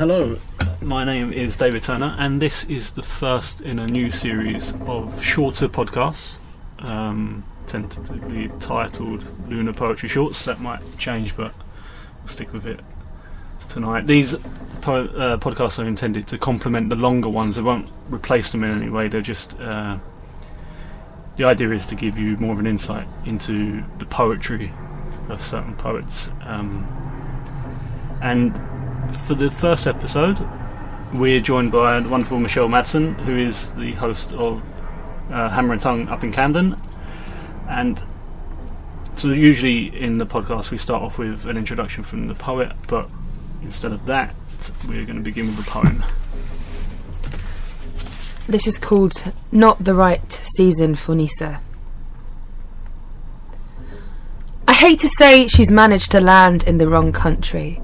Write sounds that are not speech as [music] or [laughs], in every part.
Hello, my name is David Turner, and this is the first in a new series of shorter podcasts, um, tentatively titled Lunar Poetry Shorts. That might change, but we'll stick with it tonight. These po- uh, podcasts are intended to complement the longer ones. They won't replace them in any way. They're just uh, the idea is to give you more of an insight into the poetry of certain poets. Um, and for the first episode, we're joined by the wonderful Michelle Madsen, who is the host of uh, Hammer and Tongue up in Camden. And so, usually in the podcast, we start off with an introduction from the poet, but instead of that, we're going to begin with a poem. This is called Not the Right Season for Nisse. I hate to say she's managed to land in the wrong country.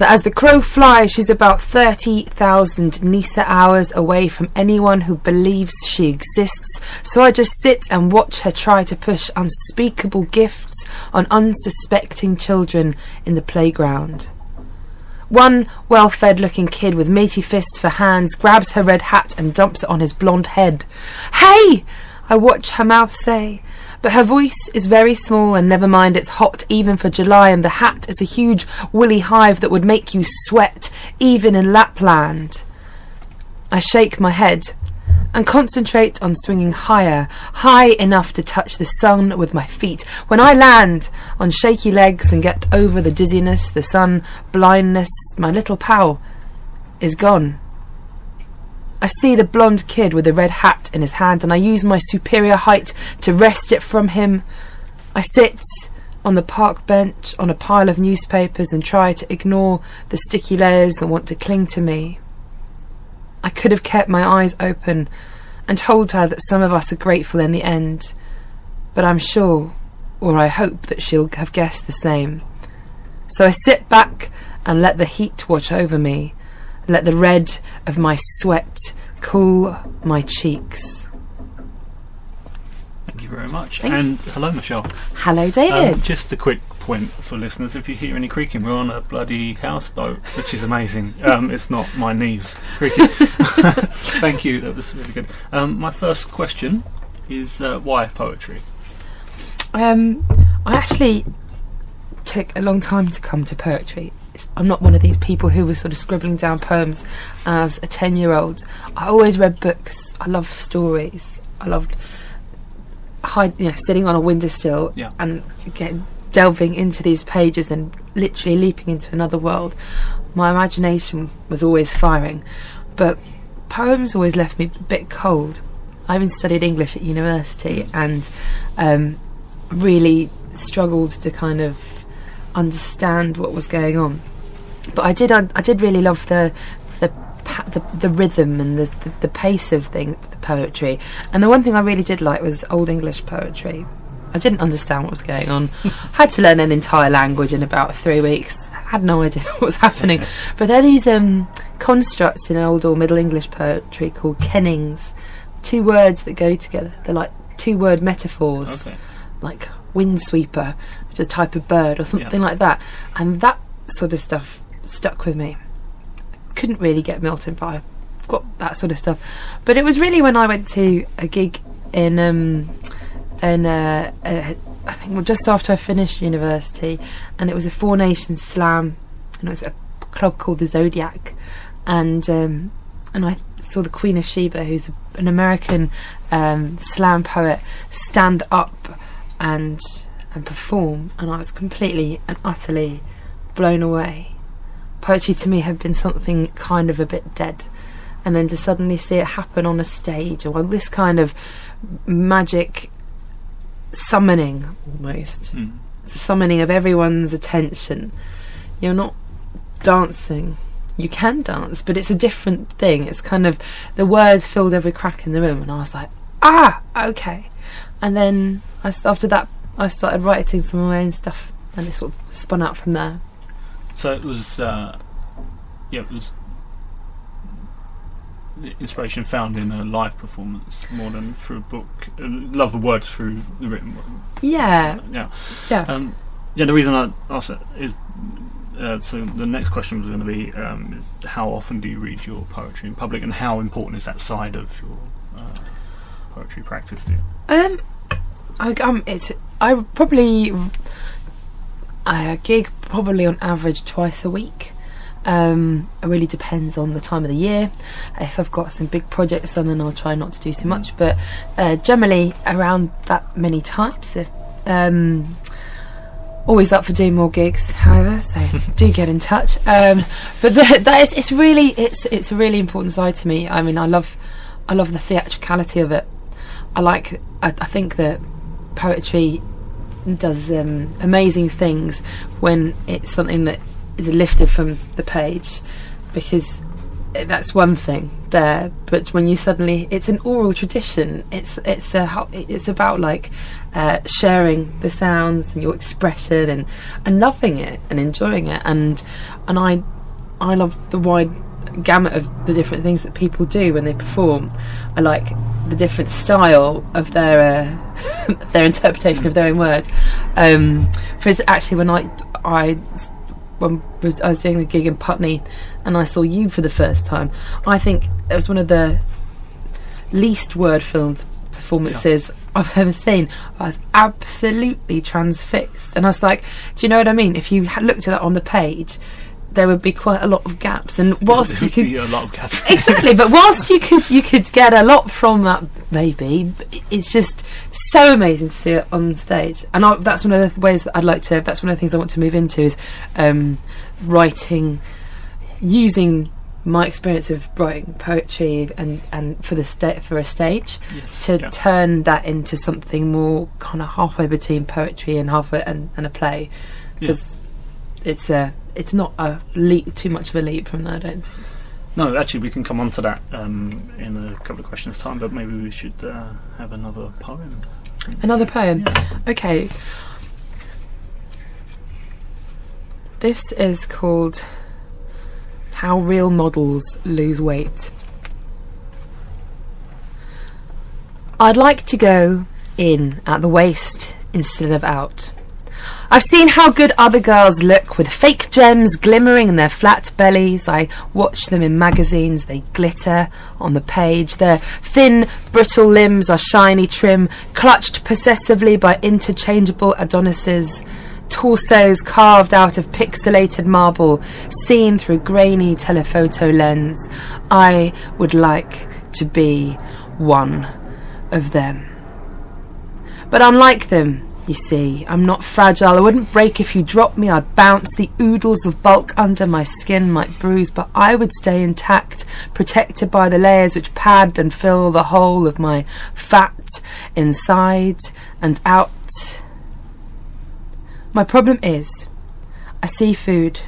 That as the crow flies, she's about 30,000 Nisse hours away from anyone who believes she exists, so I just sit and watch her try to push unspeakable gifts on unsuspecting children in the playground. One well fed looking kid with meaty fists for hands grabs her red hat and dumps it on his blonde head. Hey! I watch her mouth say, but her voice is very small and never mind it's hot even for July and the hat is a huge woolly hive that would make you sweat even in Lapland. I shake my head and concentrate on swinging higher, high enough to touch the sun with my feet. When I land on shaky legs and get over the dizziness, the sun, blindness, my little pal is gone. I see the blonde kid with the red hat in his hand, and I use my superior height to wrest it from him. I sit on the park bench on a pile of newspapers and try to ignore the sticky layers that want to cling to me. I could have kept my eyes open and told her that some of us are grateful in the end, but I'm sure, or I hope, that she'll have guessed the same. So I sit back and let the heat watch over me, let the red of my sweat cool my cheeks. Thank you very much. Thank and hello, Michelle. Hello, David. Um, just a quick point for listeners: if you hear any creaking, we're on a bloody houseboat, which is amazing. Um, it's not my knees creaking. [laughs] Thank you. That was really good. Um, my first question is uh, why poetry? Um, I actually took a long time to come to poetry. I'm not one of these people who was sort of scribbling down poems as a 10 year old. I always read books. I love stories. I loved hide, you know, sitting on a windowsill Yeah. and getting, delving into these pages and literally leaping into another world. My imagination was always firing. But poems always left me a bit cold. I even studied English at university and um, really struggled to kind of understand what was going on. But I did. I, I did really love the the the, the rhythm and the, the the pace of thing, the poetry. And the one thing I really did like was Old English poetry. I didn't understand what was going on. I [laughs] had to learn an entire language in about three weeks. Had no idea [laughs] what was happening. But there are these um, constructs in Old or Middle English poetry called kennings. Two words that go together. They're like two word metaphors Okay. like windsweeper, which is a type of bird or something like that. And that sort of stuff stuck with me. Couldn't really get Milton, but I've got that sort of stuff. But it was really when I went to a gig in um in uh, uh, I think well, just after I finished university, and it was a Four Nations slam, and it was a club called the Zodiac, and um, and I saw the Queen of Sheba, who's an American um, slam poet, stand up and and perform, and I was completely and utterly blown away. Poetry to me had been something kind of a bit dead, and then to suddenly see it happen on a stage, or this kind of magic summoning almost, Mm. summoning of everyone's attention. You're not dancing. You can dance, but it's a different thing. It's kind of the words filled every crack in the room, and I was like, ah, okay. And then I after that, I started writing some of my own stuff, and it sort of spun out from there. So it was, uh, yeah, it was inspiration found in a live performance more than through a book. Uh, love of words through the written word. Yeah, Yeah. yeah. Um, yeah, the reason I asked that is uh, so the next question was going to be: um, is How often do you read your poetry in public, and how important is that side of your uh, poetry practice to you? Um, I, um, it's I probably I gig probably on average twice a week. Um, it really depends on the time of the year. If I've got some big projects on, then I'll try not to do so much. But uh, generally, around that many times. If, um, always up for doing more gigs, however. So [laughs] do get in touch. Um, but the, that is, it's really, it's it's a really important side to me. I mean, I love, I love the theatricality of it. I like. I, I think that poetry does um, amazing things when it's something that is lifted from the page because that's one thing there but when you suddenly it's an oral tradition. It's it's a it's about like uh, sharing the sounds and your expression and and loving it and enjoying it. And and I I love the wide gamut of the different things that people do when they perform I like the different style of their uh, [laughs] their interpretation of their own words um, for actually when I I when was, I was doing the gig in Putney and I saw you for the first time, I think it was one of the least word filled performances yeah. I've ever seen. I was absolutely transfixed. And I was like, do you know what I mean? If you looked at that on the page, there would be quite a lot of gaps. And whilst you [laughs] could a lot of gaps [laughs] exactly, but whilst you could you could get a lot from that, maybe it's just so amazing to see it on stage. And I, that's one of the ways that I'd like to. That's one of the things I want to move into is um, writing, using my experience of writing poetry and and for the sta- for a stage yes, to yeah. turn that into something more kind of halfway between poetry and halfway and, and a play because yeah. it's a it's not a leap too much of a leap from there. I don't. Think. No, actually, we can come on to that um, in a couple of questions' time. But maybe we should uh, have another poem. Another poem. Yeah. Okay. This is called "How Real Models Lose Weight." I'd like to go in at the waist instead of out. I've seen how good other girls look with fake gems glimmering in their flat bellies. I watch them in magazines, they glitter on the page. Their thin, brittle limbs are shiny trim, clutched possessively by interchangeable Adonises. Torsos carved out of pixelated marble, seen through grainy telephoto lens. I would like to be one of them. But unlike them, you see, I'm not fragile. I wouldn't break if you dropped me. I'd bounce. The oodles of bulk under my skin might bruise, but I would stay intact, protected by the layers which pad and fill the whole of my fat inside and out. My problem is, I see food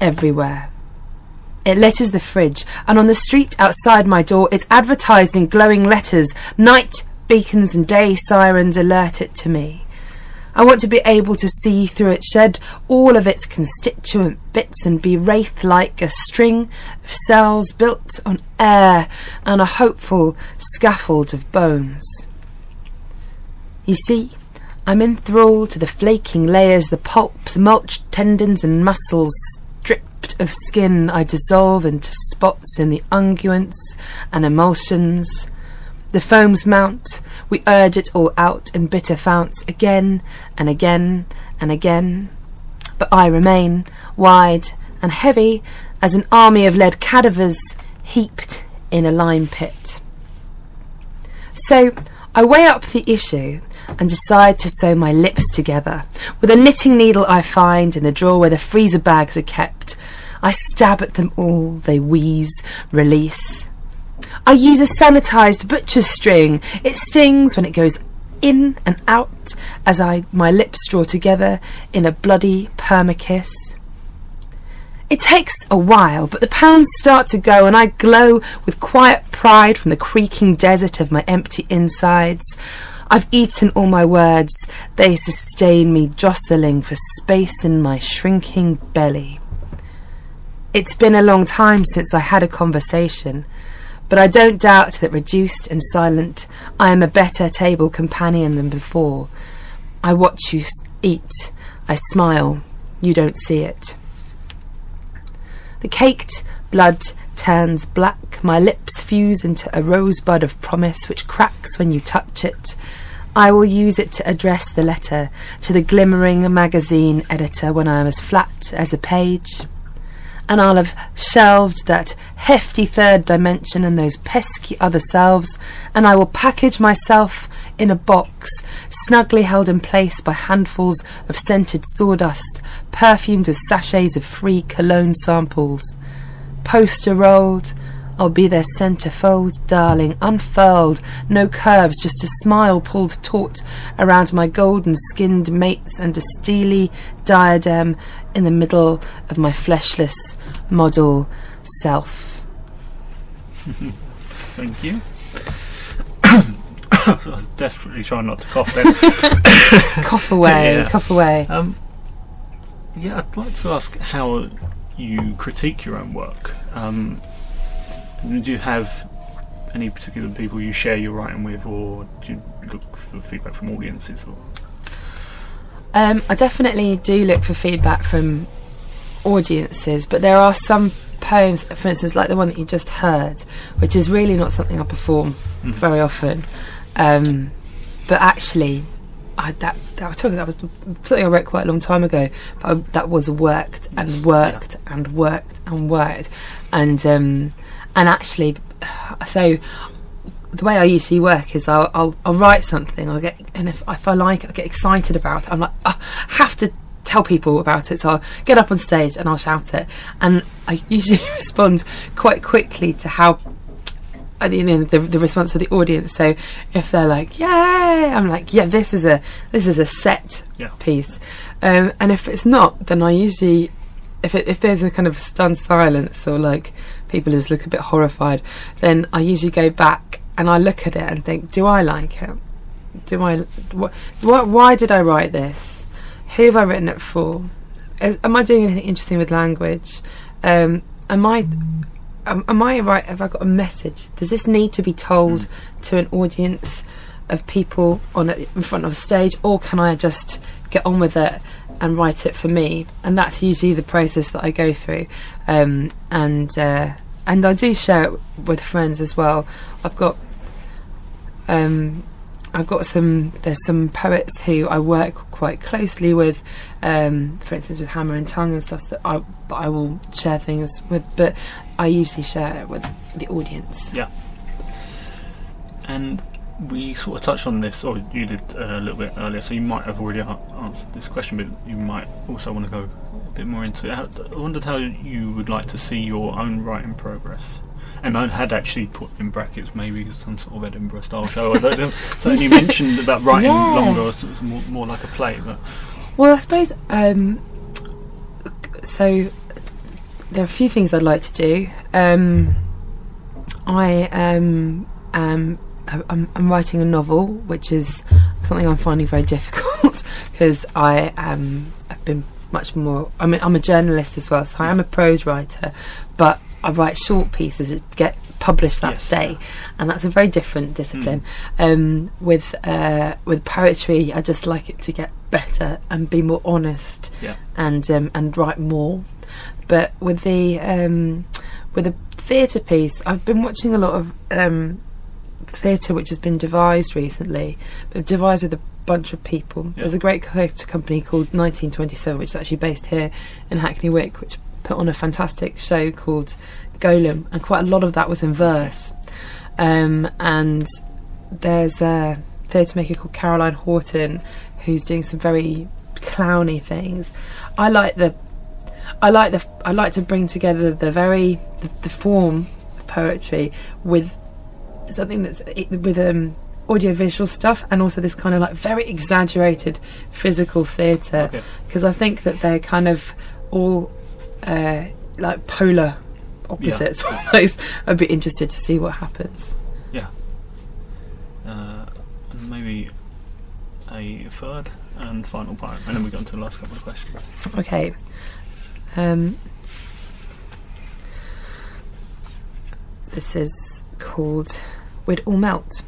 everywhere. It litters the fridge, and on the street outside my door, it's advertised in glowing letters night beacons and day sirens alert it to me. I want to be able to see through it, shed all of its constituent bits, and be wraith like a string of cells built on air and a hopeful scaffold of bones. You see, I'm enthralled to the flaking layers, the pulps, mulched tendons and muscles, stripped of skin. I dissolve into spots in the unguents and emulsions. The foams mount, we urge it all out in bitter founts again and again and again. But I remain, wide and heavy as an army of lead cadavers heaped in a lime pit. So I weigh up the issue and decide to sew my lips together. With a knitting needle I find in the drawer where the freezer bags are kept, I stab at them all, they wheeze, release. I use a sanitized butcher's string. It stings when it goes in and out as I my lips draw together in a bloody permakiss. It takes a while, but the pounds start to go, and I glow with quiet pride from the creaking desert of my empty insides. I've eaten all my words, they sustain me, jostling for space in my shrinking belly. It's been a long time since I had a conversation, but I don't doubt that reduced and silent, I am a better table companion than before. I watch you eat, I smile, you don't see it. The caked blood turns black, my lips fuse into a rosebud of promise which cracks when you touch it. I will use it to address the letter to the glimmering magazine editor when I am as flat as a page. And I'll have shelved that hefty third dimension and those pesky other selves, and I will package myself in a box, snugly held in place by handfuls of scented sawdust, perfumed with sachets of free cologne samples. Poster rolled, I'll be their centerfold, darling, unfurled, no curves, just a smile pulled taut around my golden skinned mates and a steely diadem in the middle of my fleshless model self. Thank you. [coughs] I was desperately trying not to cough then. [laughs] cough away, Yeah. cough away. Um, yeah, I'd like to ask how you critique your own work. Um, do you have any particular people you share your writing with, or do you look for feedback from audiences? Or Um, I definitely do look for feedback from audiences, but there are some poems, for instance, like the one that you just heard, which is really not something I perform Mhm. very often. Um, but actually, I, that, that I told you that was something I wrote quite a long time ago. But I, that was worked and worked and worked and worked, and um, and actually, [sighs] so the way I usually work is I'll, I'll, I'll write something, I'll get, and if, if I like it, I get excited about it. I'm like, "Oh, I have to tell people about it, so I'll get up on stage and I'll shout it. And I [laughs] usually respond quite quickly to how, you know, the, the response of the audience. So if they're like, "Yay!" I'm like, "Yeah, this is a this is a set Yeah. piece." Um, and if it's not, then I usually, if it, if there's a kind of stunned silence or like people just look a bit horrified, then I usually go back and I look at it and think, do I like it? Do I? Wh- wh- why did I write this? Who have I written it for? Is, am I doing anything interesting with language? Um, am I? Am, I right? Have I got a message? Does this need to be told to an audience of people on a, in front of a stage, or can I just get on with it and write it for me? And that's usually the process that I go through. Um, and uh, and I do share it with friends as well. I've got um, I've got some. There's some poets who I work quite closely with, um, for instance, with Hammer and Tongue and stuff that I that I will share things with. But I usually share it with the audience. Yeah. And we sort of touched on this, or you did uh, a little bit earlier, so you might have already answered this question, but you might also want to go a bit more into it. I wondered how you would like to see your own writing progress. And I had actually put in brackets maybe some sort of Edinburgh style show. I don't know. So you mentioned about writing Yeah. longer, so it's more, more like a play. But Well, I suppose um, so. There are a few things I'd like to do. Um, I um, um, I- I'm, I'm writing a novel, which is something I'm finding very [laughs] difficult because I um, I've been much more. I mean, I'm a journalist as well, so I am a prose writer, but I write short pieces that get published that Yes, day, and that's a very different discipline. Um, with uh, with poetry, I just like it to get better and be more honest, Yeah. and um, and write more. But with the um, with the theatre piece, I've been watching a lot of um, theatre which has been devised recently, but devised with a bunch of people. Yeah. There's a great theatre company called 1927, which is actually based here in Hackney Wick, which put on a fantastic show called Golem, and quite a lot of that was in verse. Um, and there's a theatre maker called Caroline Horton who's doing some very clowny things. I like the I like the I like to bring together the very the, the form of poetry with something that's with um audiovisual stuff and also this kind of like very exaggerated physical theatre okay. because I think that they're kind of all uh, like polar opposites [laughs] almost. I'd be interested to see what happens. Yeah. Uh, and maybe a third and final part, and then we go on to the last couple of questions. Okay. Um, this is called We'd All Melt.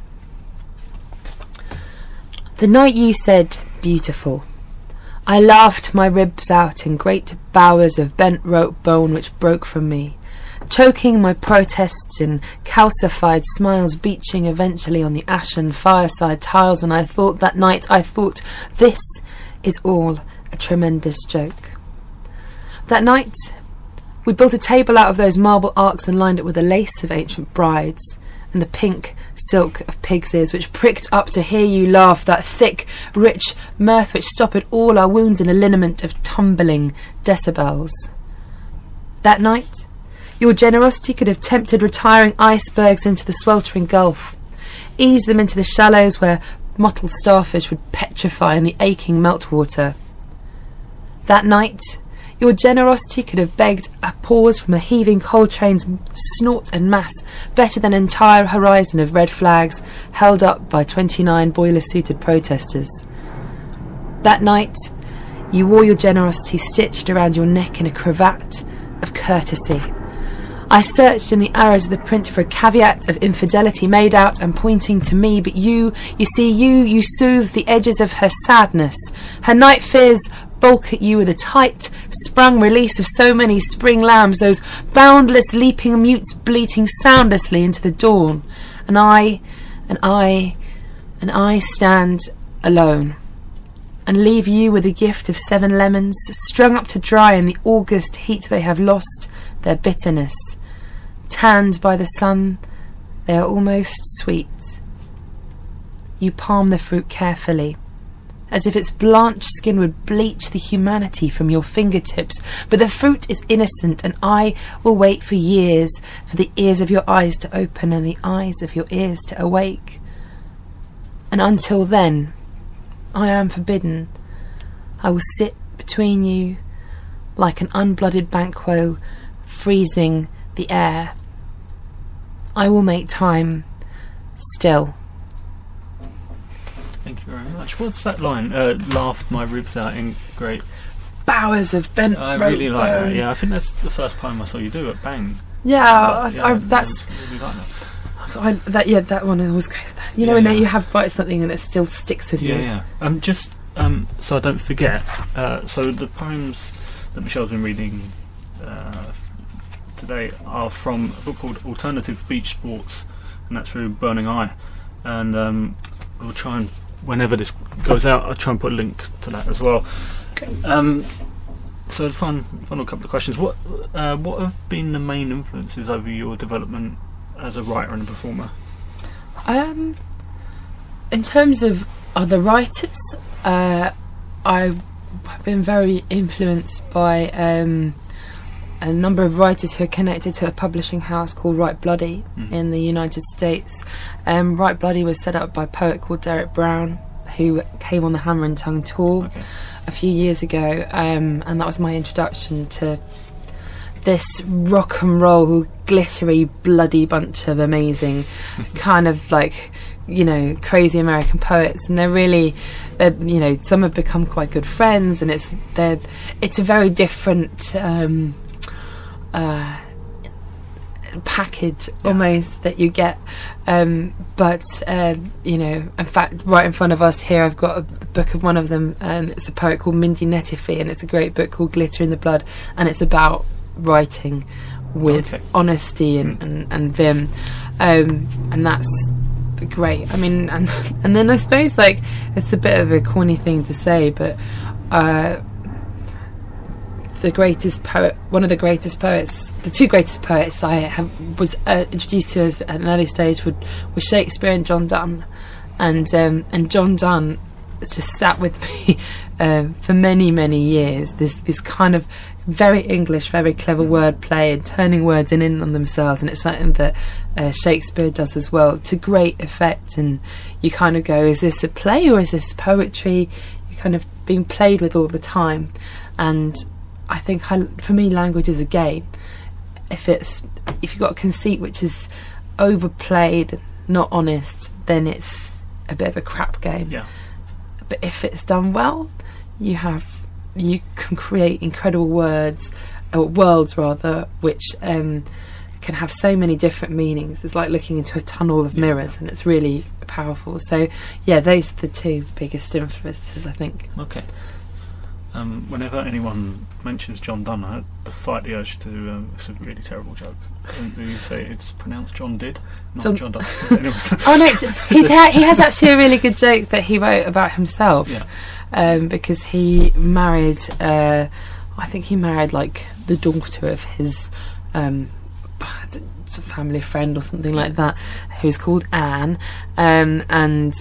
The night you said beautiful, I laughed my ribs out in great bowers of bent rope bone which broke from me, choking my protests in calcified smiles beaching eventually on the ashen fireside tiles, and I thought that night, I thought, this is all a tremendous joke. That night, we built a table out of those marble arcs and lined it with the lace of ancient brides and the pink silk of pig's ears which pricked up to hear you laugh, that thick, rich mirth which stopped all our wounds in a lineament of tumbling decibels. That night, your generosity could have tempted retiring icebergs into the sweltering gulf, eased them into the shallows where mottled starfish would petrify in the aching meltwater. That night, your generosity could have begged a pause from a heaving coal train's snort and mass better than an entire horizon of red flags held up by 29 boiler suited protesters. That night, you wore your generosity stitched around your neck in a cravat of courtesy. I searched in the arrows of the print for a caveat of infidelity made out and pointing to me, but you, you see, you, you soothed the edges of her sadness. Her night fears bulk at you with a tight, sprung release of so many spring lambs, those boundless leaping mutes bleating soundlessly into the dawn. And I, and I, and I stand alone. And leave you with a gift of seven lemons, strung up to dry in the August heat they have lost their bitterness. Tanned by the sun, they are almost sweet. You palm the fruit carefully as if its blanched skin would bleach the humanity from your fingertips. But the fruit is innocent, and I will wait for years for the ears of your eyes to open and the eyes of your ears to awake. And until then, I am forbidden. I will sit between you like an unblooded Banquo freezing the air. I will make time still. Thank you very much. What's that line? Uh, laughed my ribs out in great. Bowers of bent I really like that. Yeah, I think that's the first poem I saw you do at Bang. Yeah, I, Yeah, I, I that's really like that. I, that. Yeah, that one always goes. You know, Yeah, when yeah. you have write something and it still sticks with you. yeah. Yeah. Um, just um, so I don't forget. Uh, so the poems that Michelle's been reading uh, f- today are from a book called Alternative Beach Sports, and that's through Burning Eye. And um, we'll try and whenever this goes out, I'll try and put a link to that as well. Um, so fun, final couple of questions. What uh, what have been the main influences over your development as a writer and a performer? Um, in terms of other writers, uh, I've been very influenced by um, a number of writers who are connected to a publishing house called Write Bloody Mhm. in the United States. Um, Write Bloody was set up by a poet called Derrick Brown, who came on the Hammer and Tongue tour Okay. a few years ago, um, and that was my introduction to this rock and roll, glittery, bloody bunch of amazing, [laughs] kind of like you know crazy American poets, and they're really, they're you know some have become quite good friends, and it's they're it's a very different. Um, uh, package Yeah. almost that you get um, but uh, you know in fact right in front of us here I've got a book of one of them and it's a poet called Mindy Nettifee and it's a great book called Glitter in the Blood and it's about writing with Okay. honesty and, and, and vim um, and that's great I mean [laughs] and, and then I suppose like it's a bit of a corny thing to say but uh, the greatest poet, one of the greatest poets, the two greatest poets I have, was uh, introduced to as at an early stage would, was Shakespeare and John Donne, and um, and John Donne just sat with [laughs] me uh, for many many years. This this kind of very English, very clever wordplay and turning words in in on themselves, and it's something that uh, Shakespeare does as well to great effect. And you kind of go, is this a play or is this poetry? You're kind of being played with all the time, and I think I, for me, language is a game. If it's if you've got a conceit which is overplayed, not honest, then it's a bit of a crap game. Yeah. But if it's done well, you have you can create incredible words, or worlds rather, which um, can have so many different meanings. It's like looking into a tunnel of Yeah. mirrors, and it's really powerful. So yeah, those are the two biggest influences, I think. Okay. Um, whenever anyone mentions John Donne, I the fight the urge to. Um, it's a really terrible joke. You say it's pronounced John Did, not John- John, Donne. [laughs] Oh no, he ha- he has actually a really good joke that he wrote about himself. Yeah. Um, because he married, uh, I think he married like the daughter of his um, family friend or something like that, who's called Anne, um, and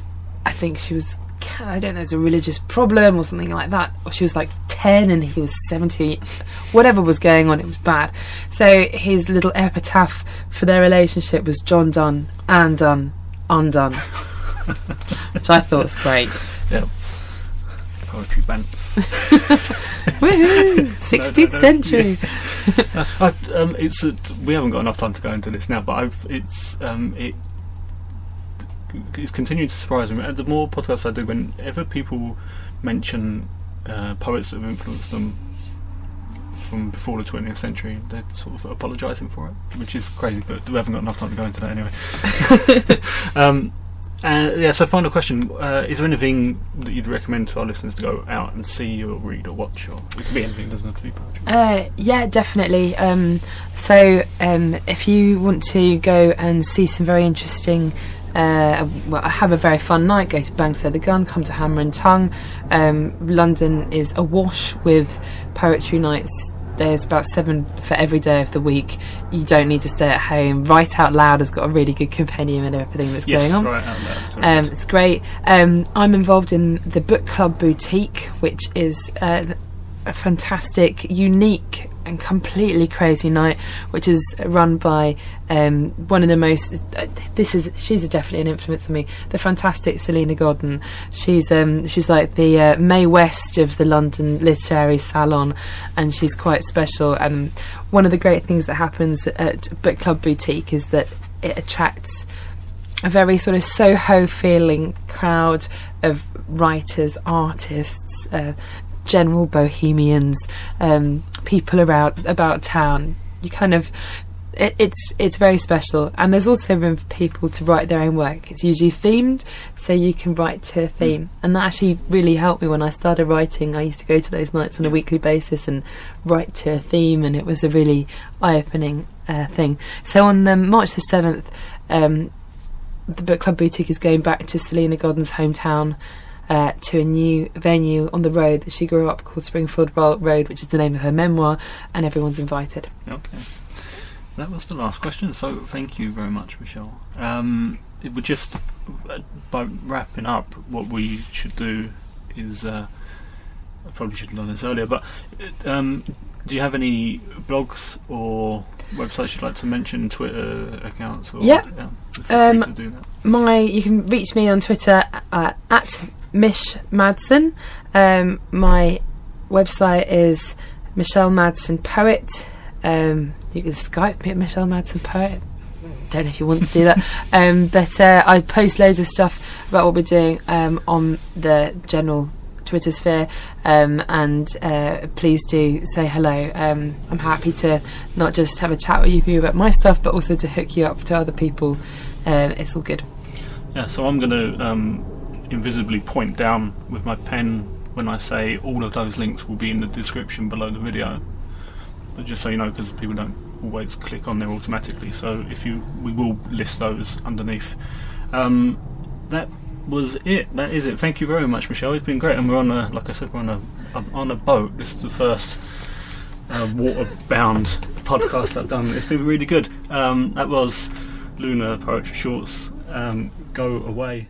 I think she was. I don't know, it's a religious problem or something like that. Or she was like 10 and he was 70. Whatever was going on, it was bad. So his little epitaph for their relationship was John Donne, Anne Donne, undone. [laughs] Which I thought was great. yeah. Poetry bants. [laughs] Woohoo! 16th [laughs] no. century. I, um, it's a, we haven't got enough time to go into this now, but I've it's um, it it's continuing to surprise me. And the more podcasts I do, whenever people mention uh, poets that have influenced them from before the 20th century, they're sort of apologising for it, which is crazy. But we haven't got enough time to go into that anyway. [laughs] um, uh, yeah. So, final question: uh, Is there anything that you'd recommend to our listeners to go out and see, or read, or watch, or it could be anything? It doesn't have to be poetry. Uh, yeah, definitely. Um, so, um, if you want to go and see some very interesting, uh, well, have a very fun night, go to Bang Said the Gun, come to Hammer and Tongue. Um, London is awash with poetry nights. There's about seven for every day of the week. You don't need to stay at home. Write Out Loud has got a really good compendium and everything that's yes, going on. right out loud. Um, it's great. Um, I'm involved in the Book Club Boutique, which is uh, a fantastic, unique, and completely crazy night, which is run by um, one of the most. Uh, this is she's definitely an influence on me. The fantastic Salena Godden. She's um, she's like the uh, Mae West of the London Literary Salon, and she's quite special. And one of the great things that happens at Book Club Boutique is that it attracts a very sort of Soho feeling crowd of writers, artists, uh, general bohemians, um, people around about town. You kind of it, it's it's very special, and there's also room for people to write their own work. It's usually themed, so you can write to a theme, and that actually really helped me when I started writing. I used to go to those nights on a weekly basis and write to a theme, and it was a really eye-opening uh, thing. So on um, March the seventh. Um, the book club boutique is going back to Salena Godden's hometown uh, to a new venue on the road that she grew up called Springfield Road, which is the name of her memoir, and everyone's invited. Okay. That was the last question, so thank you very much, Michelle. Um, it would just, uh, by wrapping up, what we should do is, uh, I probably should have done this earlier, but uh, um, do you have any blogs or websites you'd like to mention, Twitter accounts? Or, Yeah. feel free Um, to do that. My, you can reach me on Twitter uh, at Mish Madsen. Um, my website is Michelle Madsen Poet. Um, you can Skype me at Michelle Madsen Poet. Don't know if you want to do that, [laughs] um, but uh, I post loads of stuff about what we're doing um, on the general Twitter sphere, um, and uh, please do say hello. Um, I'm happy to not just have a chat with you about my stuff, but also to hook you up to other people. Uh, it's all good. Yeah, so I'm going to um, invisibly point down with my pen when I say all of those links will be in the description below the video. But just so you know, because people don't always click on there automatically, so if you, we will list those underneath. Um, that was it. That is it. Thank you very much, Michelle. It's been great, and we're on a, like I said, we're on a, a on a boat. This is the first uh, water-bound podcast I've done. It's been really good. Um, that was Lunar Poetry Shorts. Um, go away.